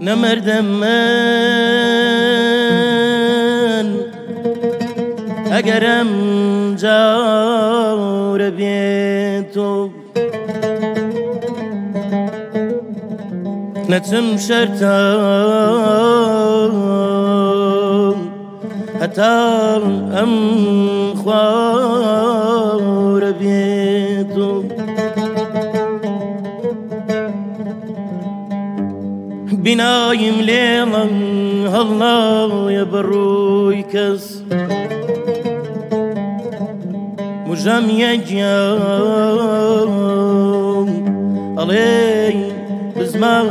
نمردم من. اگرم جار بی نتم شرطان حتى ام خوار بيتو بنايم ليلا الله يبرو يكس مجام يجيام علي بزمان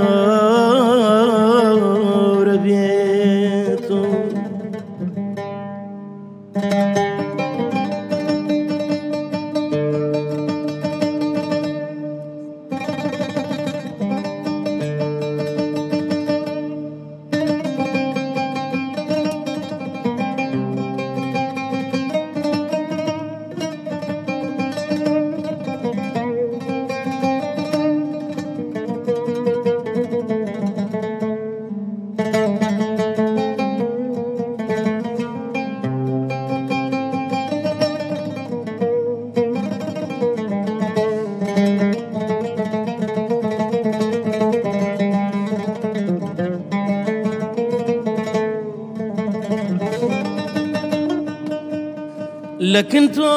لكن تو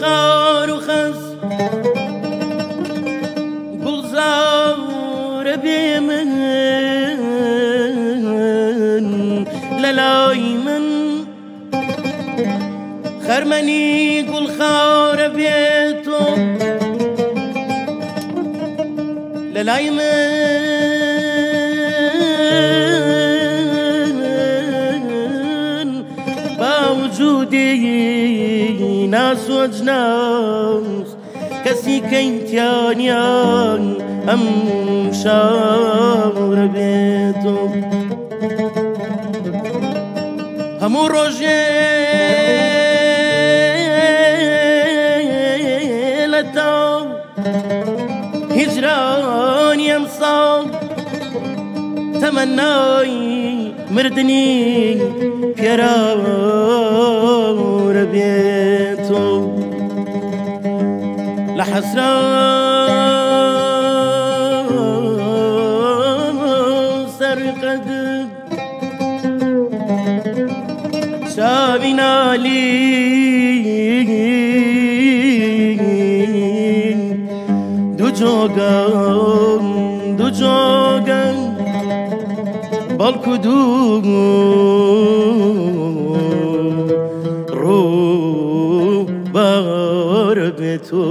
خار وخس بلزار بيمن للاي من خرمني قل خار بيتو للاي من. باوجودي ناس وجناس كسي كينتيانيان أم شاور بيتو همو رجيلتو هجران يمصاب مردني كرار بيتو لحسران سرقد شابنا لي دو بالکو دو رو بار به تو